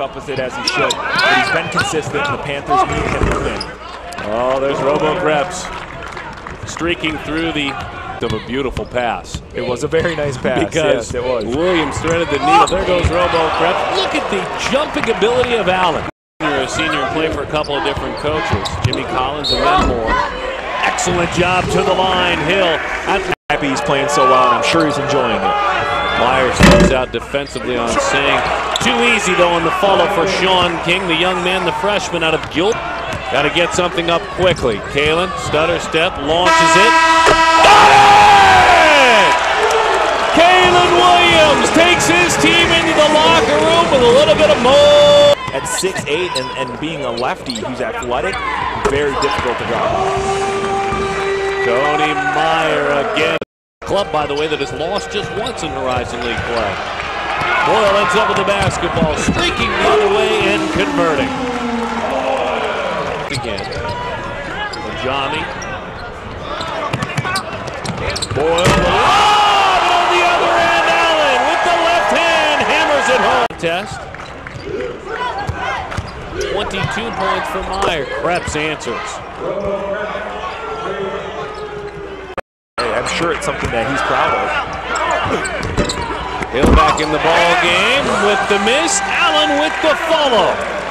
up with it as he should. But he's been consistent, and the Panthers need him to win. Oh, there's Robo Kreps streaking through the of a beautiful pass. It was a very nice pass. Because yes, it was. Williams threaded the needle. There goes Robo Kreps. Look at the jumping ability of Allen. You're a senior and play for a couple of different coaches. Jimmy Collins and then Moore. Excellent job to the line. Hill. I'm Happy he's playing so well, and I'm sure he's enjoying it. Myers comes out defensively on Singh. Too easy, though, on the follow for Sean King, the young man, the freshman out of Guild. Got to get something up quickly. Kaylon, stutter step, launches it. Got it! Kaylon Williams takes his team into the locker room with a little bit of mo. At 6'8 and, and being a lefty who's athletic, very difficult to guard. Tony Meyer again. Club, by the way, that has lost just once in Horizon League play. Boyle ends up with the basketball, streaking the other way and converting. Again. Ajami. Boyle oh, a on the other end, Allen with the left hand hammers it home. Test. 22 points for Meyer. Kreps answers. I'm sure it's something that he's proud of. Hill back in the ball game with the miss. Allen with the follow.